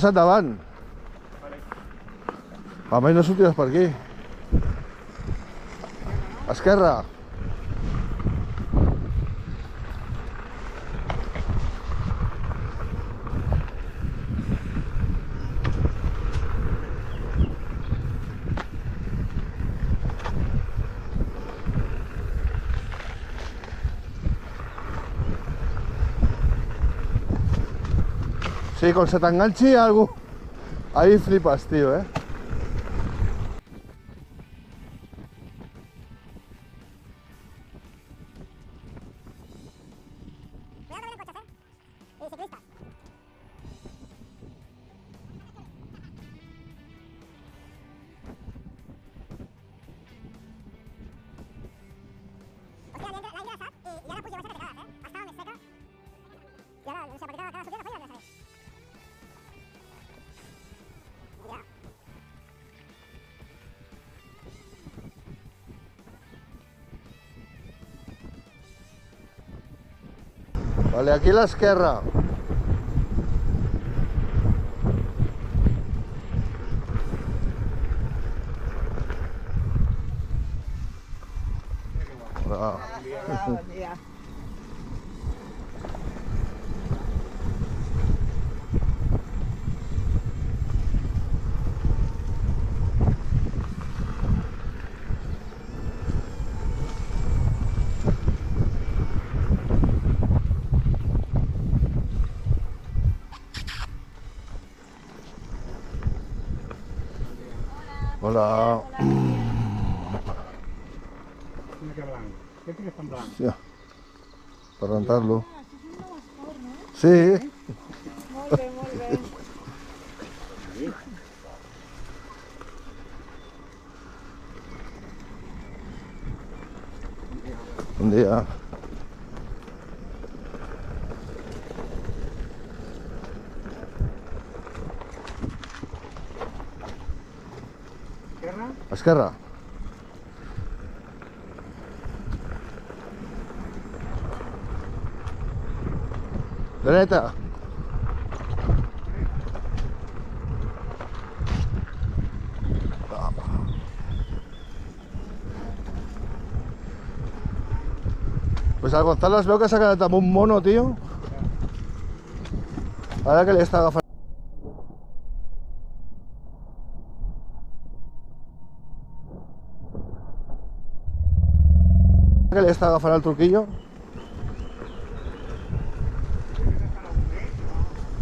Posa't davant. Almenys no sortiràs per aquí. Esquerra. Con se t'enganxi algú, ahí flipas, tío, eh? Vale, aquí l'esquerra. Ah. Hola. Què tires tan blanc? Hòstia. Per rentar-lo. Sí. Molt bé, molt bé. Bon dia. Esquerra? Dreta. Pues al Gonzalo veu que s'ha quedat amb un mono, tio. Ara que li està agafant... que li està agafant el truquillo.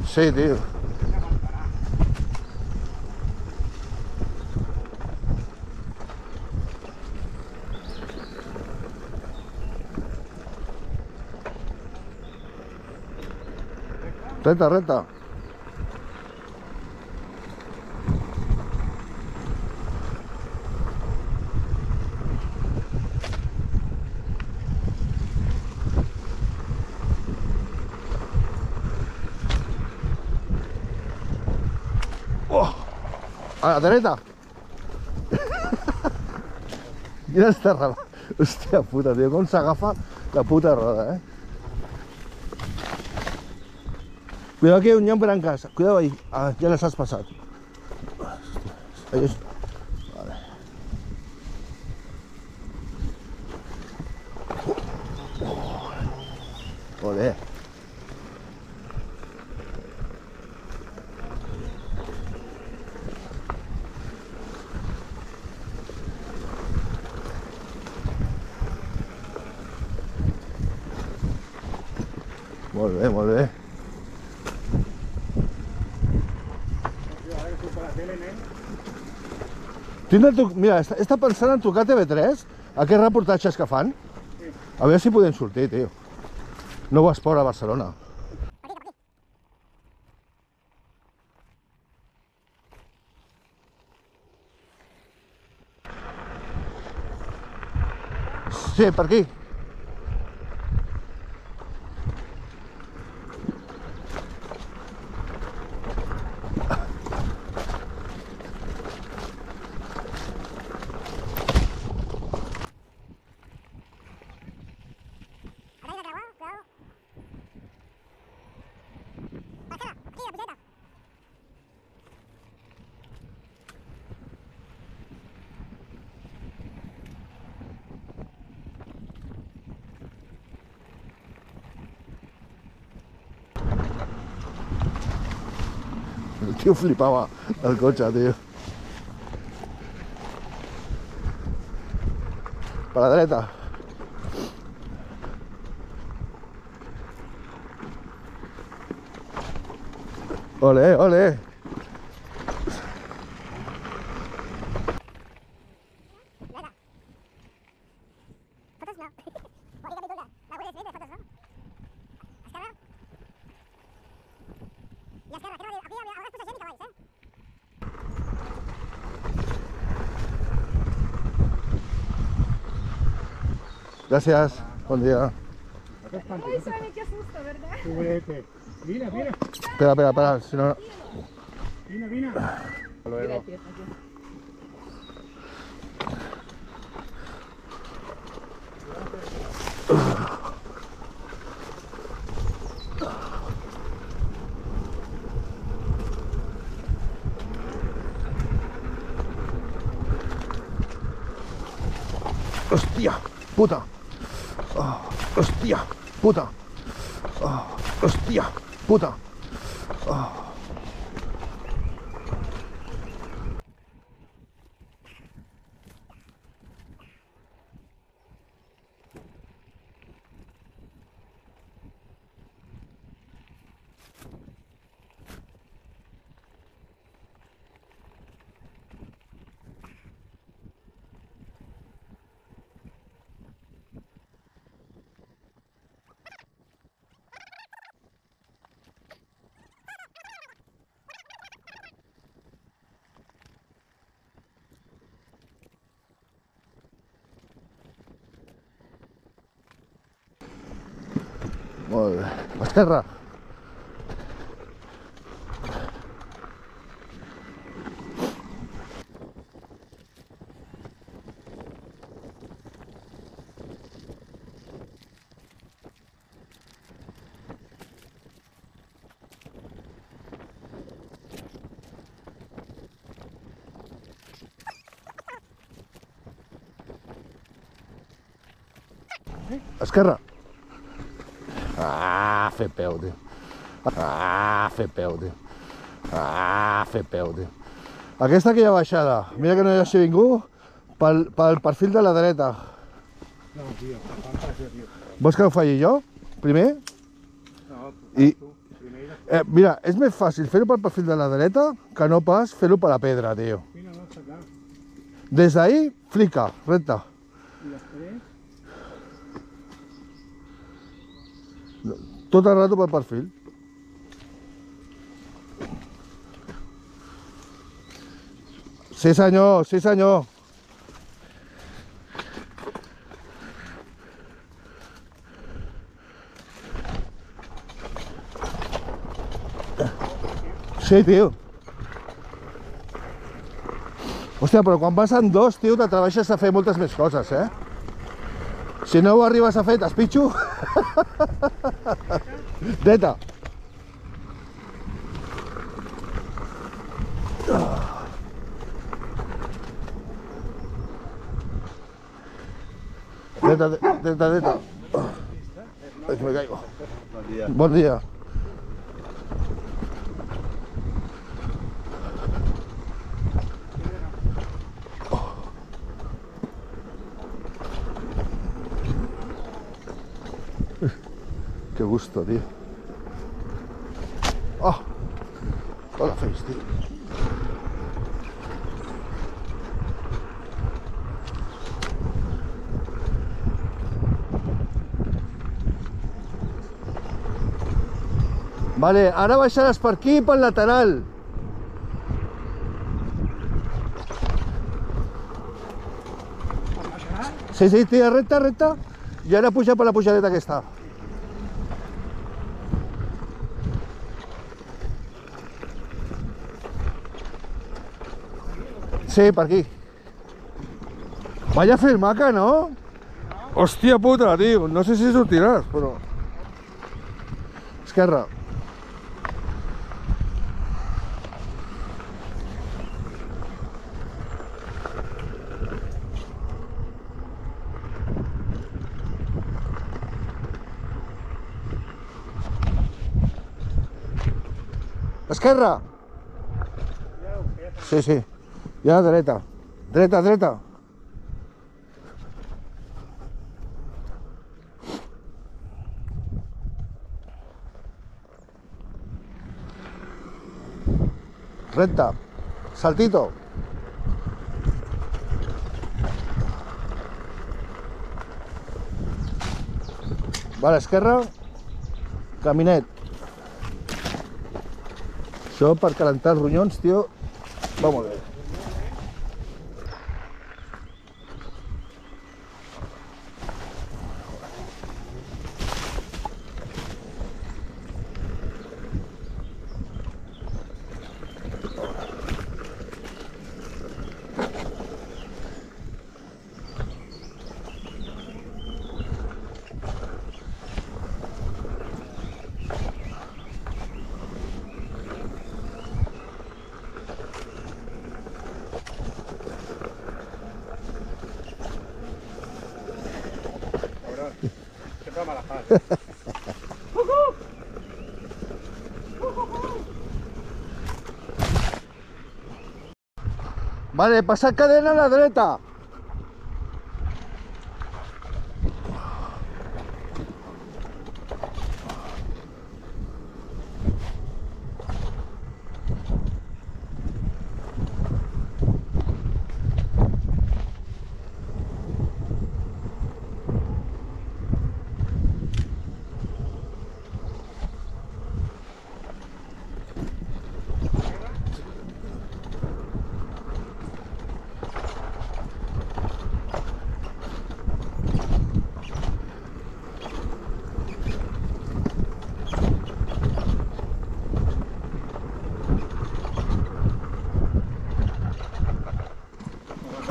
Sí, tio. Renta, renta. La. Mira esta rama. Hòstia puta, tio, com s'agafa la puta roda, eh? Cuidado que hi ha brancas. Cuidado ahí. Ah, ya las has pasado. Ahí. Tindre. Mira, està, està pensant en trucar a TV3 aquests reportatges que fan. A veure si podem sortir, tio. Nou esport a Barcelona. Sí, per aquí. Flipava el cotxe, tio. Per la dreta. Ole, ole. Dreta. Fotos no. Vol dir capítol de... La Guàrdia Civil de fotos no. Esquerra. I esquerra. Què no? Aquí a vegades posa gent i cavalls, eh? Dia. Acá están, Ay, Sonia, qué susto, ¿verdad? Súbete. Mira, mira. Espera, espera, espera. Si no... Vina, vina. Hasta luego. Hòstia, puta. Oh, hòstia, puta. Oh, hòstia, puta. Oh. Molt bé. Esquerra. Esquerra. Ah, tio. Ah, tio. Ah, tio. Aquesta aquella baixada, mira que no hi hagi ningú, pel, pel perfil de la dreta. No, tío. Fantasio, tío. Vols que ho faci jo, primer? No, I. Primero. eh, mira, és més fàcil fer-ho pel perfil de la dreta que no pas fer-ho per la pedra, tio. Mira, no. Des d'ahí, flica, recte. Y las Tot el rato pel perfil. Sí senyor, sí senyor. Sí, tio. Hòstia, però quan vas en dos, tio, t'atreveixes a fer moltes més coses, eh? Si no ho arribes a fer, t'espitxo. Dreta. Dreta, dreta, dreta. Ai, que me caigo. Bon dia. Bon dia. Qué gusto, tío. ¡Ah! Hola, Face, tío. Vale, ara baixaràs per aquí, pel lateral. Sí, sí, tira recta, recta. I ara puja per la pujadeta aquesta. Sí, per aquí. Vaya filmaca, no? Hòstia puta, tio. No sé si sortiràs, però... Esquerra. Esquerra. Sí, sí. Ara dreta. Dreta, dreta. Recta. Saltito. Va a l'esquerra. Caminet. Això per calentar els ronyons, tio, va molt. Cabrón. Qué toma la paz. Vale, passar cadena a la dreta.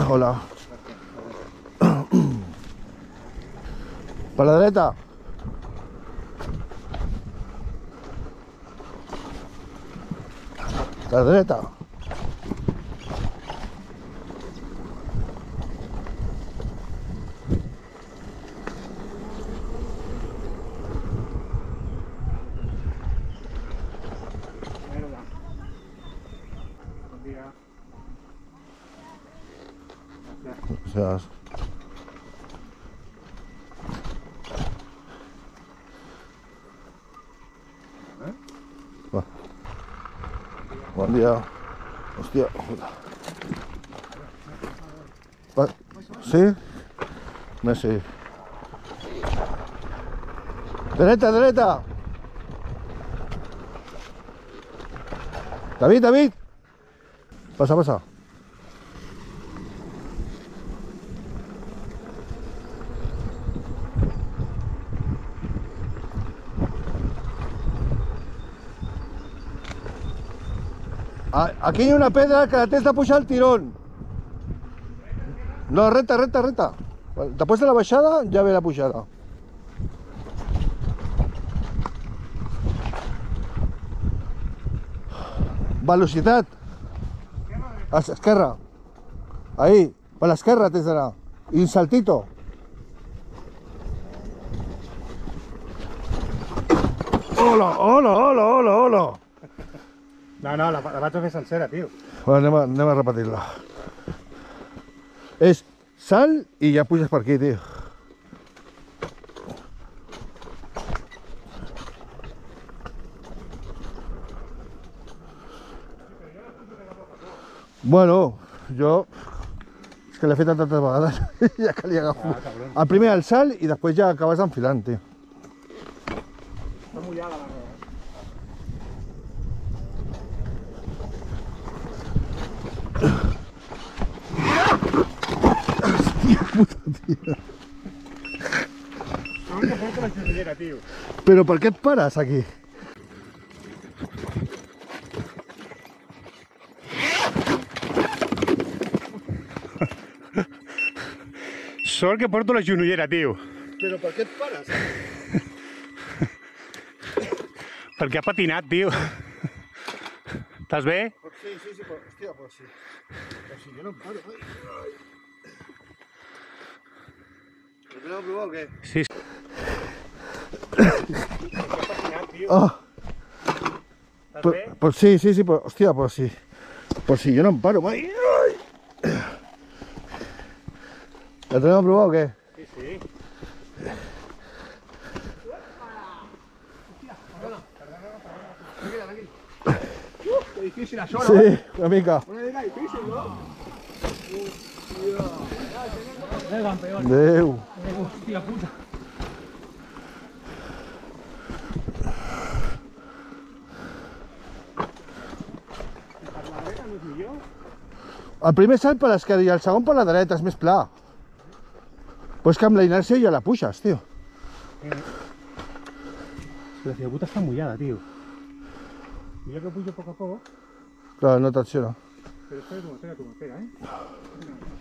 Hola. Per la dreta. Per la dreta. Mierda. Buen día. O sea, Va. Bon dia. Hòstia, joder. Va. Sí? Merci. Dreta, dreta. David, David. Passa, passa. A- Aquí hi ha una pedra que la tens de pujar al tirón. No, recta, recta, recta. Después de la baixada ja ve la pujada. Velocitat. A l'esquerra. Ahí, per l'esquerra tens d'anar. I un saltito. Hola, hola, hola, hola, hola. No, no, la, la vaig a fer sencera, tio. Bueno, anem a, anem a repetir-la. I ja puges per aquí, tio. Bueno, jo... És que l'he fet tantes vegades, ja que li agafo. Ah. El primer el salt i després ja acabes enfilant, tio. Està mullada la roda. Que la xurrillera, tio. Però per què et pares aquí? Sort que porto la genollera, tio. Però per què et pares? Perquè ha patinat, tio. Estàs bé? Sí, sí, sí, però, hòstia, però sí. Però si jo no em paro, eh? Ho teniu a provar o què? Sí. Oh, bé? però sí, sí, sí, però, hòstia, però sí. Por si yo no paro. Ay. ¿La tenemos probado o qué? Sí, sí. Que difícil no? Sí, una mica. Una mica difícil, no? Adéu. Hòstia puta. El primer salt per l'esquerra i el segon per la dreta, és més pla. Però és que amb la inèrcia ja la puixes, tio. La tía puta está mullada, tío. Mira que puyo poco a poco. Clar, no t'acciona. Pero espera tú, espera tú, espera, ¿eh?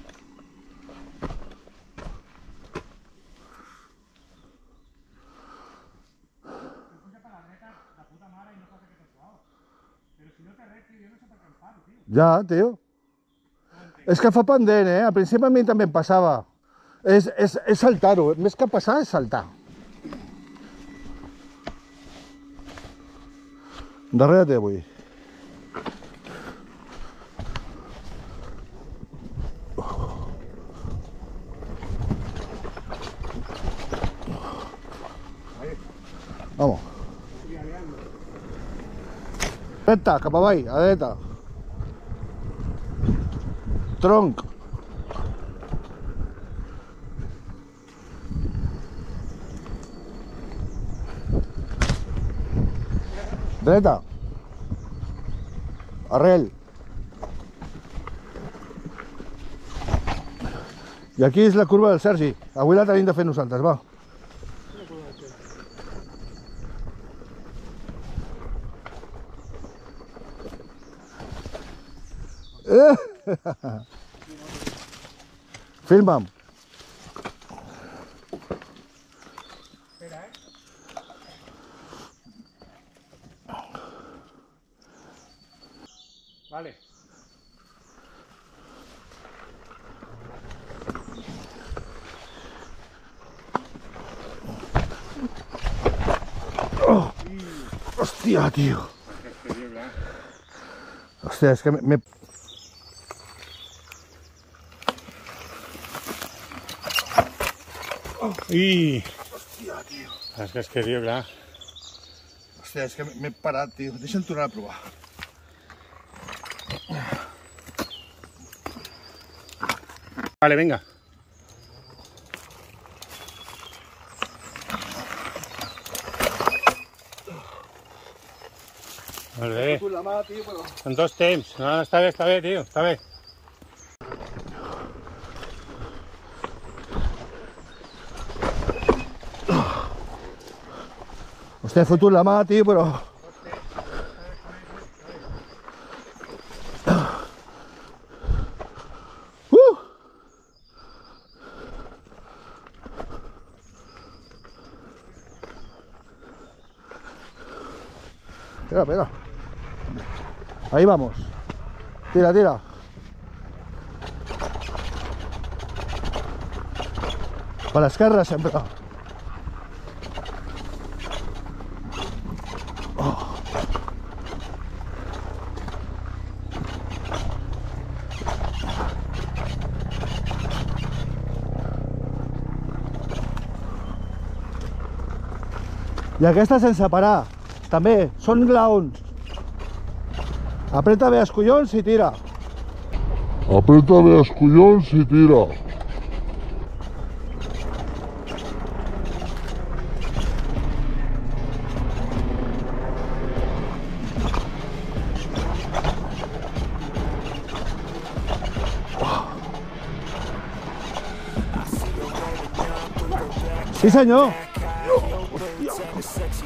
Ja, tio. És que fa pendent, eh? Al principi a mi també em passava. És, és, és saltar-ho, més que passar és saltar. Darrere vull dir. Vamos. Dreta, cap avall, a. Tronc. Dreta. Arrel. I aquí és la curva del Sergi. Avui la tenim de fer nosaltres, va. Filma'm. Vale. Hòstia, tio. Hòstia, és que m'he... Y... Es que es que, tío, clar. Hòstia, és que m'he parat, tio. Deixa'm tornar a provar. Vale, venga. Molt bé. tio. En dos temps. No, no, està bé, està bé, tio. Està bé. Hòstia, he fotut la mà, tio, però... Uh! Espera, espera. Ahí vamos. Tira, tira. Per l'esquerra sempre. I aquesta sense parar. També, són glaons. Apreta bé els collons i tira. Aprieta bé els collons i tira. Sí, senyor.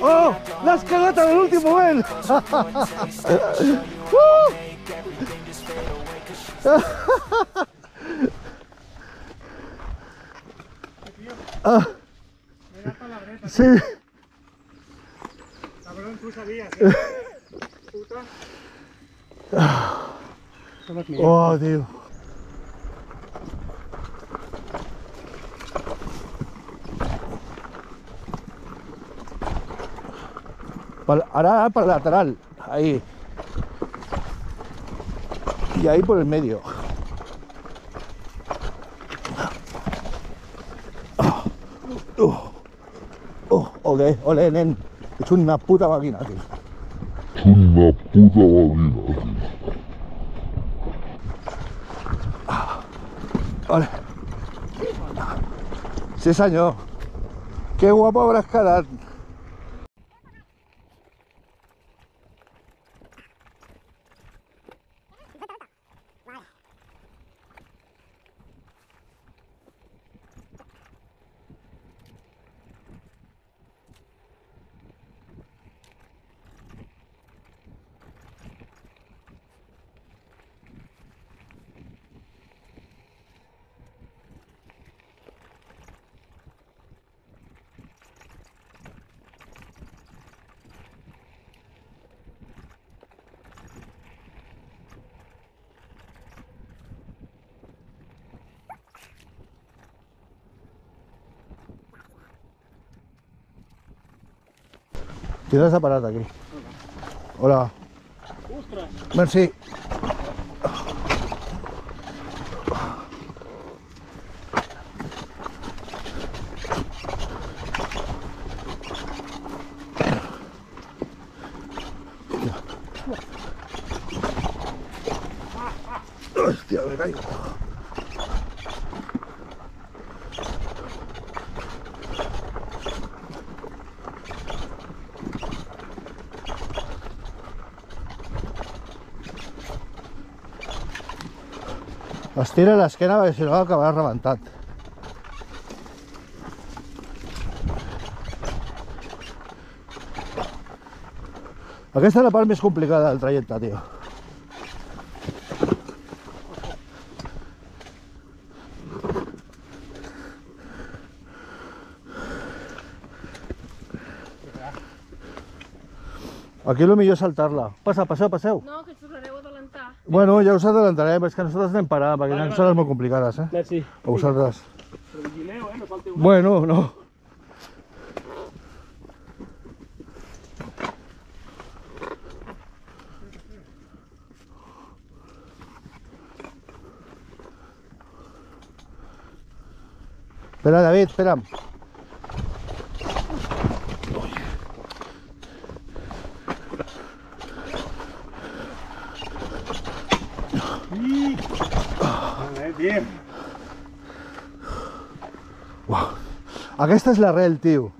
¡Oh! ¡Las cagatas del último, ven! Uh. ah. Sí. Cabrón, tú sabías. ¿eh? Puta. Oh, tío. Ahora para el lateral, ahí. Y ahí por el medio. Uh. Oh, ok, ole, nen. Es una puta máquina, tío. Es una puta vagina, tío. Ole. Sí, senyor. Que guapo hauràs quedat. Tira esa parada aquí. Hola. Merci. Hostia, me caigo. Estira l'esquena perquè si no acabaràs rebentat. Aquesta és la part més complicada del trajecte, tio. Aquí el millor és saltar-la. Passa, passeu, passeu. No, Bueno, ja us adelantarem, és que nosaltres anem parant, perquè Vale, vale, són molt complicades, eh? Merci. A vosaltres. Pero vigileo, ¿eh? Me falta una. Bueno, no. Espera, David, espera. Vale, bien. Aquesta és l'arrel, tio.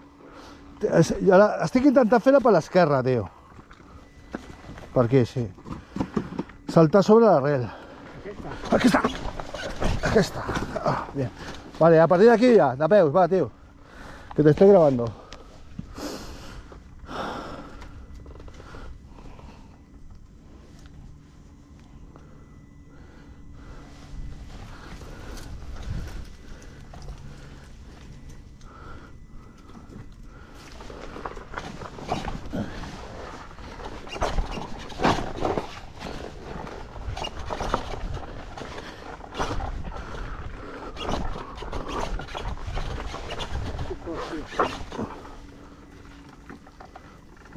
La- Estic intentant fer-la per l'esquerra, tio. Per aquí, sí. Saltar sobre l'arrel. Aquesta. Aquesta. Ah, bien. Vale, a partir de aquí ya, de peus, va, tío. Que te estoy grabando.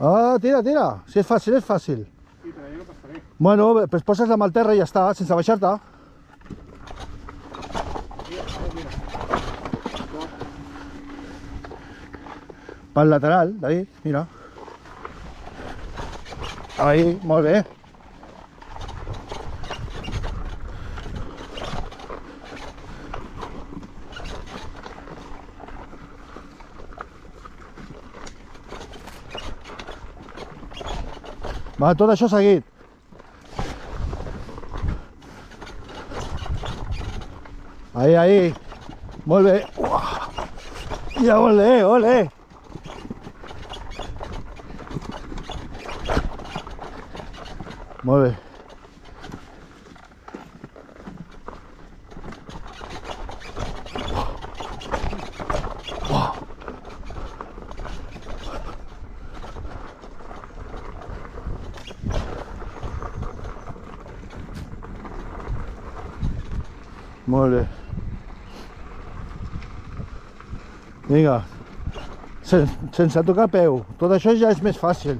Ah, tira. Si pero yo no pasaré. Bueno, pues poses la mà al terra i ja està, baixar-te. Pel lateral, David, mira. Ahí, molt bé. Va, tot això seguit. Ahí, ahí. Molt bé. Ja, ole, ole. Molt. Molt bé. Vinga. Sen, sense tocar peu. Tot això ja és més fàcil.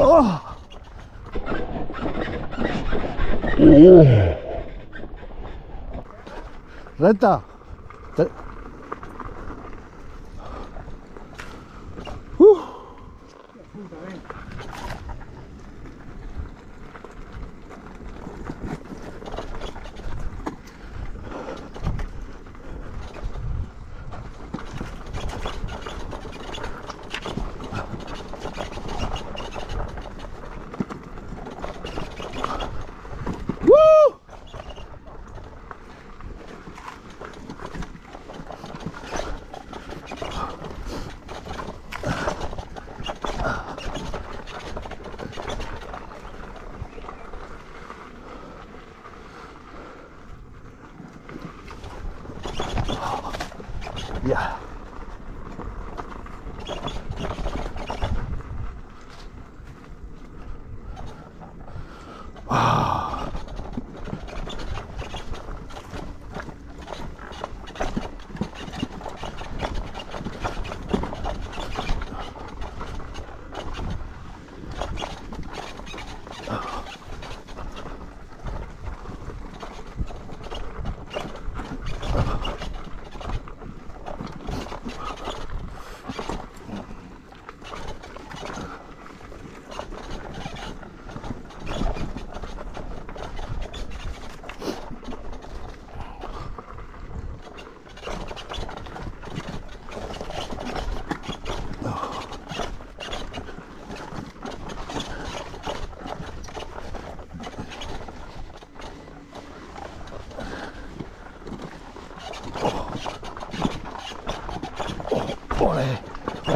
Oh! Recta. Te- Uh.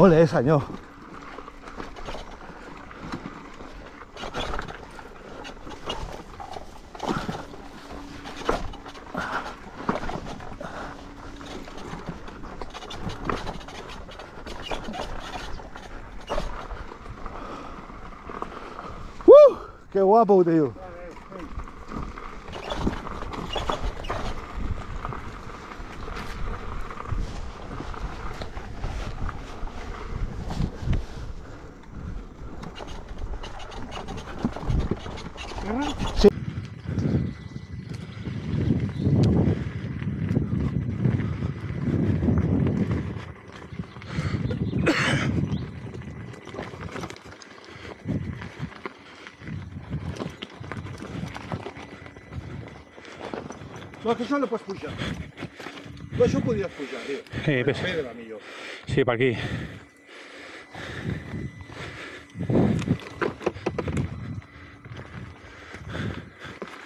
Ole, senyor. ¡Uh! ¡Qué guapo, tío! Això no pots pujar. Tu això ho podies pujar, tio. Sí, Per ves. pedra, millor. Sí, per aquí.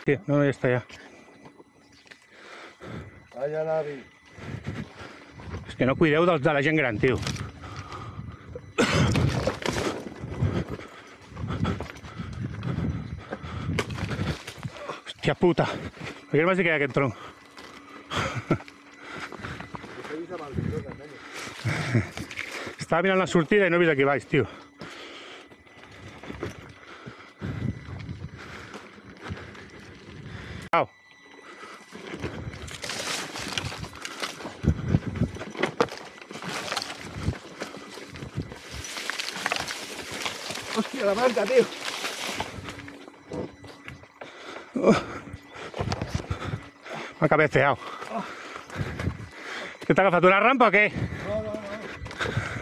Sí, no, ja està ja. Allà l'avi. És que no cuideu dels de la gent gran, tio. Hòstia puta. Per què no m'has dit que hi ha aquest tronc? Estava mirant la sortida i no he vist aquí baix, tio. Au. Hòstia, la branca, tio. M'ha cabeceado. ¿Qué te ha agafat una rampa o qué?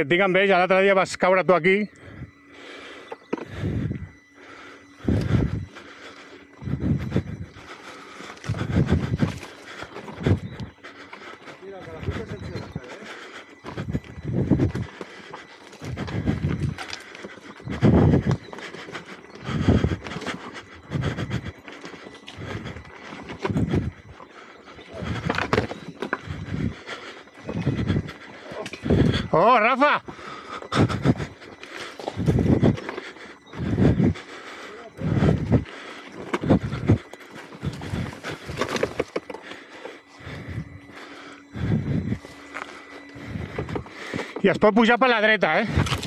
que et tinc enveja, l'altre dia vas caure tu aquí. ¡Oh, Rafa! I es pot pujar per la dreta, eh?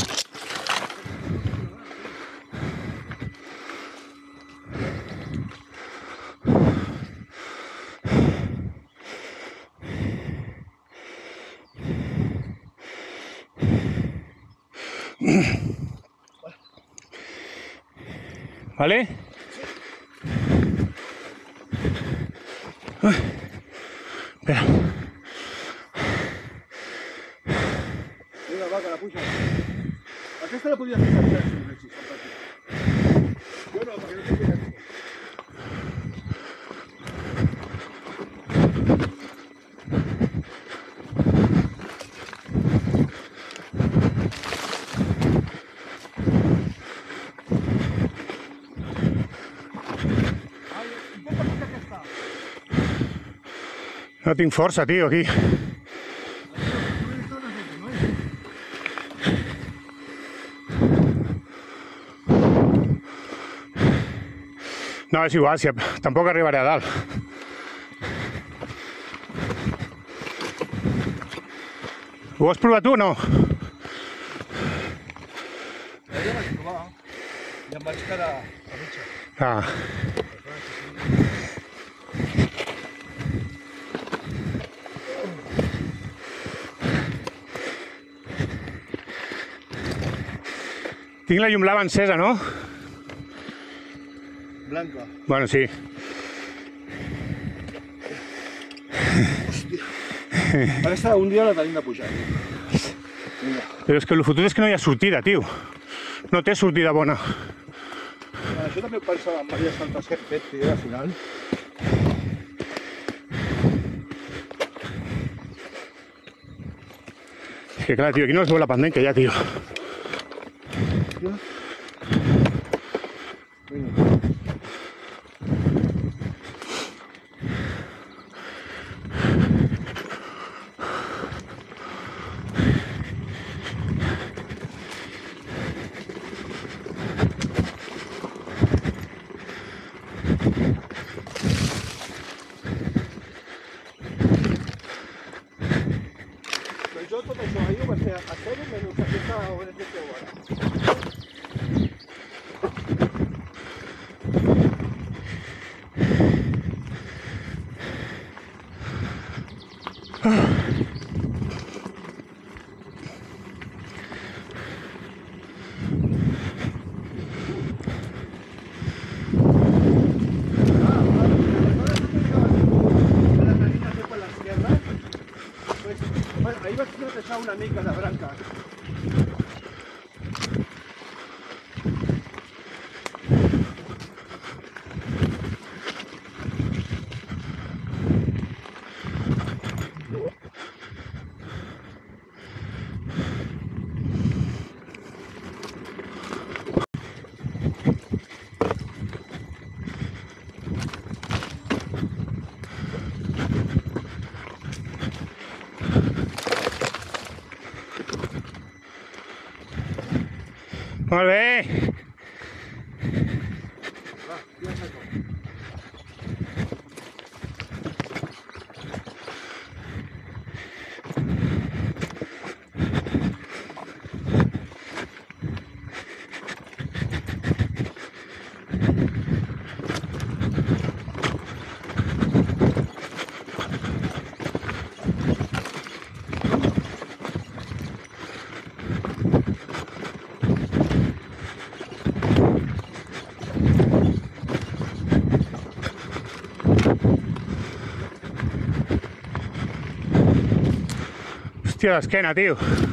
¿Vale? Ay, No tinc força, tio, aquí. No, és igual, si tampoc arribaré a dalt. Ho has provat tu o no? Ja vaig provar i em vaig quedar a mitja. Ah. Tinc la llum blava encesa, no? Blanca. Bueno, sí. Aquesta un dia la tenim de pujar. Però és que el fotut és que no hi ha sortida, tio. No té sortida bona. Això també ho pensava en Maria Santos que hem fet, tio, al final. És que clar, tio, aquí no es veu la pendenca ja, tio. Hòstia, l'esquena, tio. Ha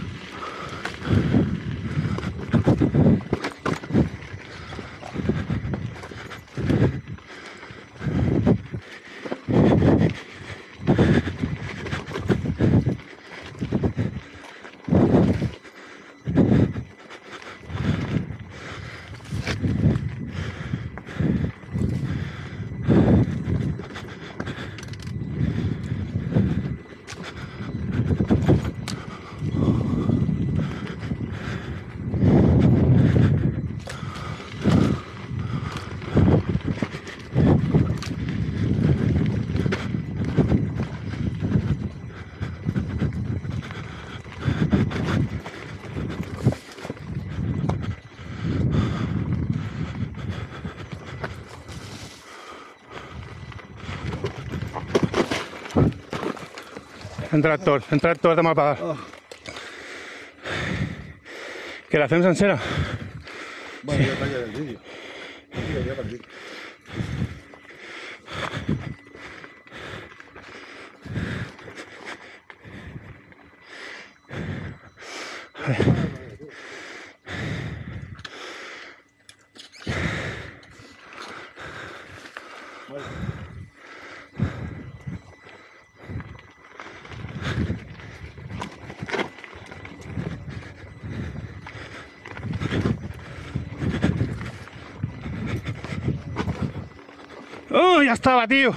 entrat tot, ha entrat tot amb el pedal. Que la fem sencera? Bueno, ja talla el vídeo. Estaba, tío!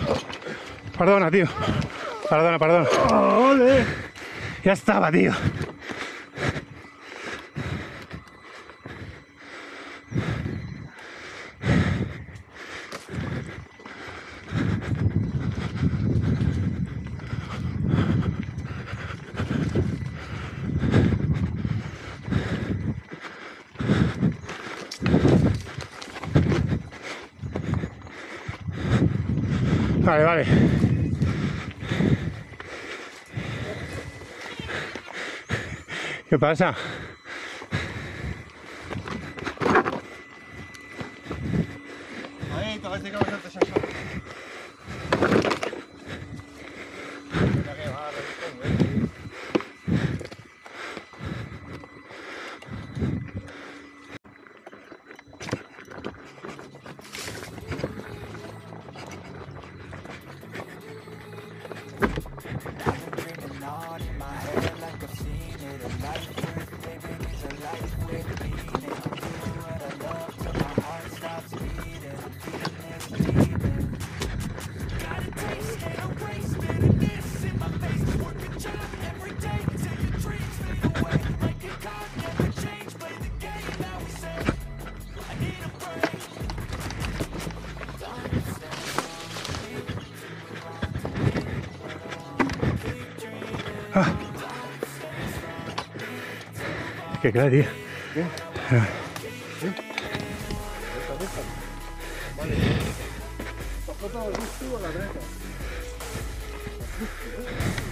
Perdona, tío. Perdona, perdona. Ya estaba, tío. Vale, vale. ¿Qué pasa? Que clar, tío. A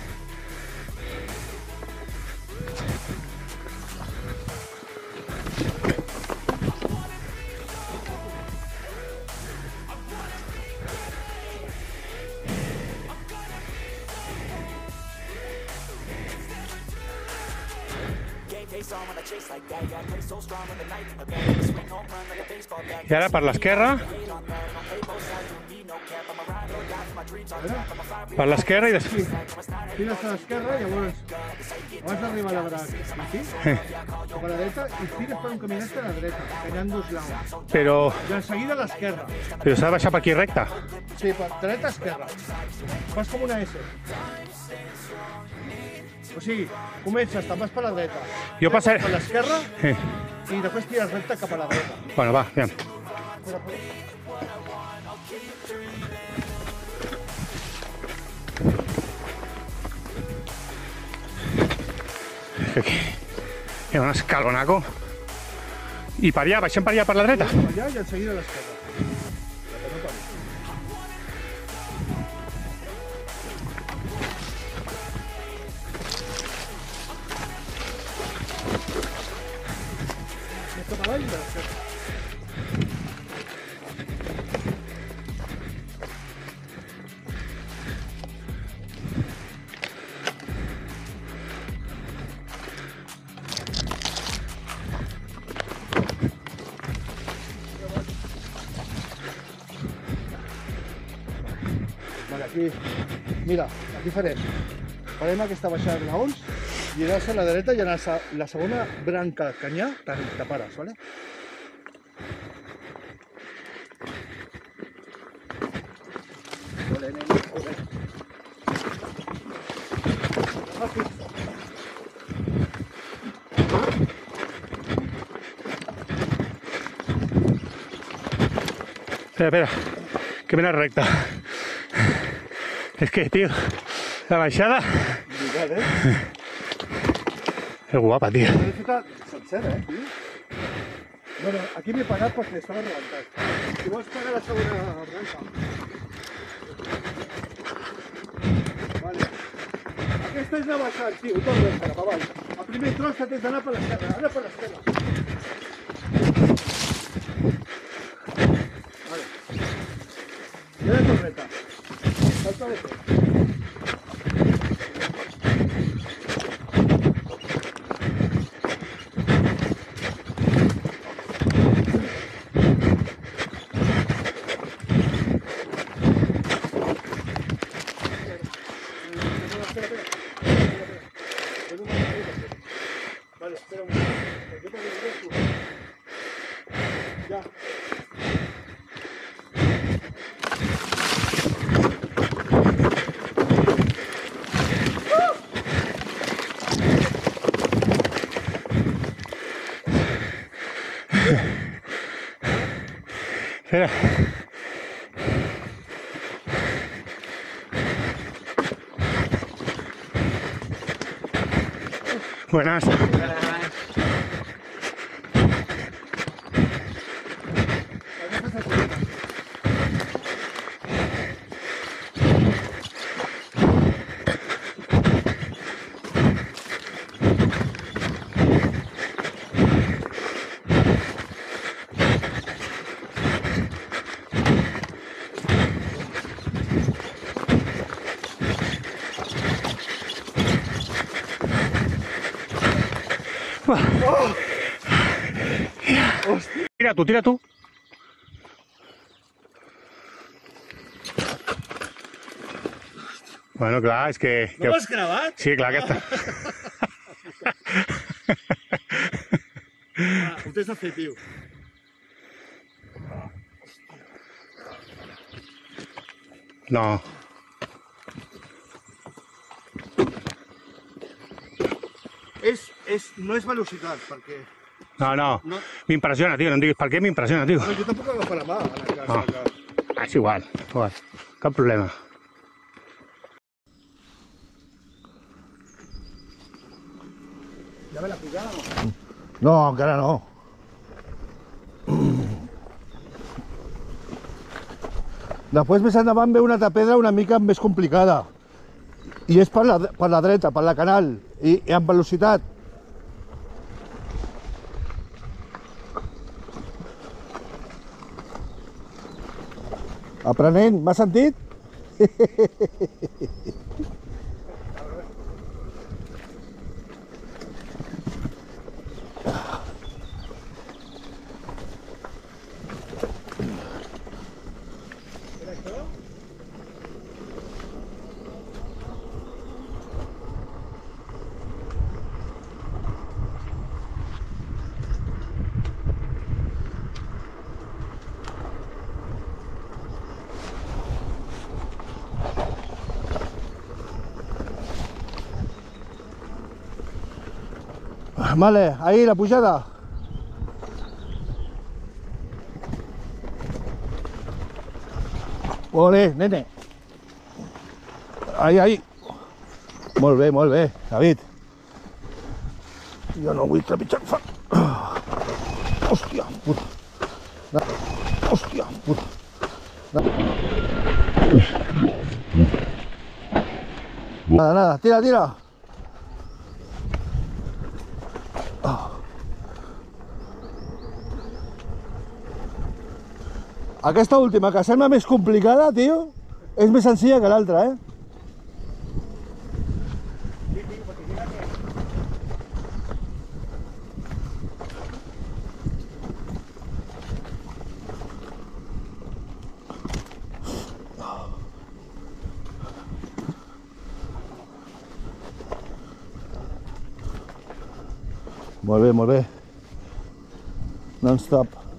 I ara per l'esquerra. Per l'esquerra i després... Tires a l'esquerra i llavors abans d'arribar a la drac aquí, cap a la dreta i tires per un caminet a la dreta, que hi ha dos laus. Però, I en seguida a l'esquerra. però s'ha de baixar per aquí recte. Sí, per dreta esquerra. Fas com una S. O sigui, comences, te'n vas per la dreta. Jo passaré... Per l'esquerra Eh, i després tires recte cap a la dreta. Bueno, va, bien. Hi ha un escalonaco. I per allà, baixem per allà per la dreta. Cap allà i en seguida a l'esquerra. Més cap avall i a l'esquerra. Mira, aquí farem. Farem aquesta baixada de graons, giraràs a la dreta i en la, la segona branca de canyar te, te ¿vale? Espera, espera, que viene recta. Es que, tío, la baixada Veritat, eh? és guapa, tío. L'he feta sencera, eh, tio? Bueno, aquí m'he parat perquè estava rebentat. Si vols pagar la segona branca. Vale. Aquesta és la baixada, tio, tot recte, cap avall. El primer tros que tens d'anar per l'esquerra, ara per l'esquerra. Vale, espera un momento. Yo para que lo veas tú. Ya. Espera. Buenas. Tira tú, tira tú. Bueno, clar, és que... que... No gravat? Sí, clar que està. Ah, ho tens de fer, tio. No. És, és, no és velocitat, perquè... No, no. No. M'impressiona, tio. No em diguis per què m'impressiona, tio. No, jo tampoc agafo la mà, en el cas. Ah. que- Ah, és igual, igual. Cap problema. Ja ve la o no? No, encara no. Després més endavant ve una altra pedra una mica més complicada. I és per la, per la dreta, per la canal, i, i amb velocitat. Aprenent, m'has sentit? Vale, ahí la puyada. Ole, nene. Ahí, ahí. Molt bé, David. yo no vull trepitjar el Hòstia, puta. Hòstia, puta. Hòstia, puta. Nada, nada, tira, tira. Aquesta última, que sembla més complicada, tio, és més senzilla que l'altra, eh? Molt bé. Non-stop.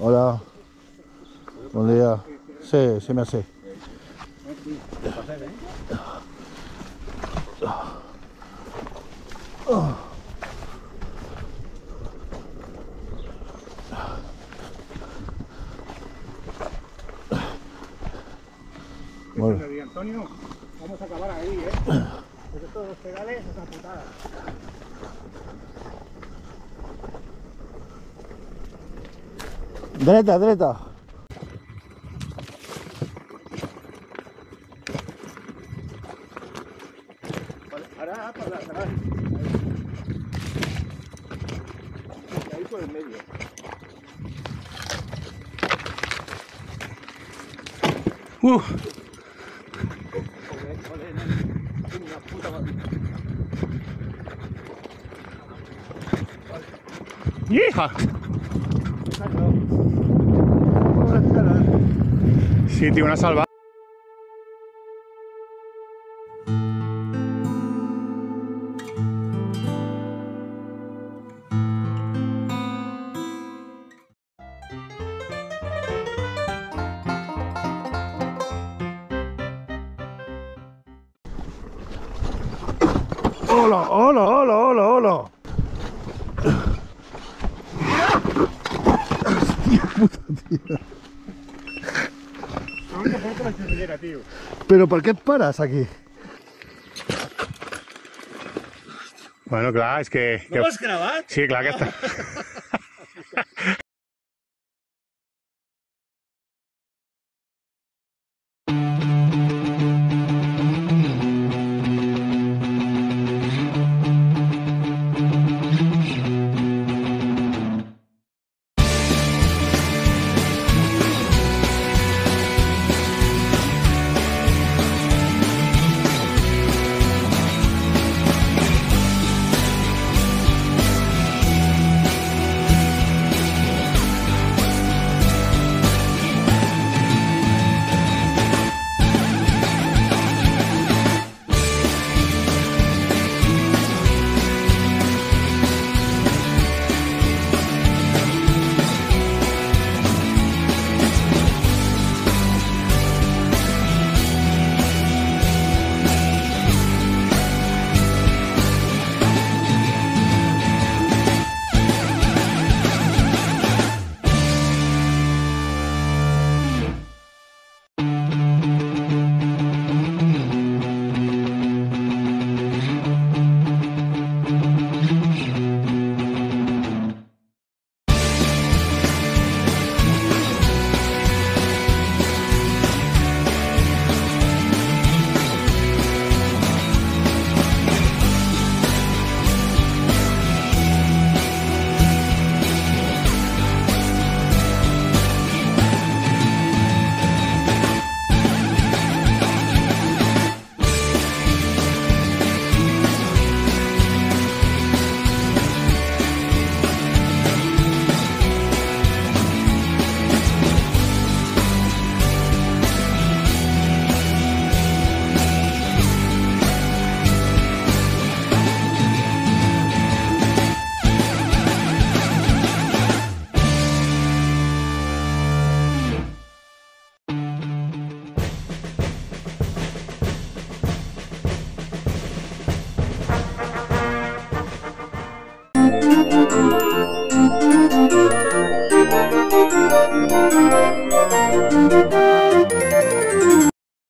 Hola. Buen día. Sí, sí me hace. Bé. Antonio, vamos a acabar ahí, ¿eh? Porque todos los pedales es una putada. Dreta, dreta. Ahora para canal. Ahí por medio. Uh, ¡Hija! Sí, tío, una salva. Hola, hola, hola, hola, hola. Pero ¿por qué paras aquí? Bueno, clar, és que... que... has gravat? Sí, clar que està.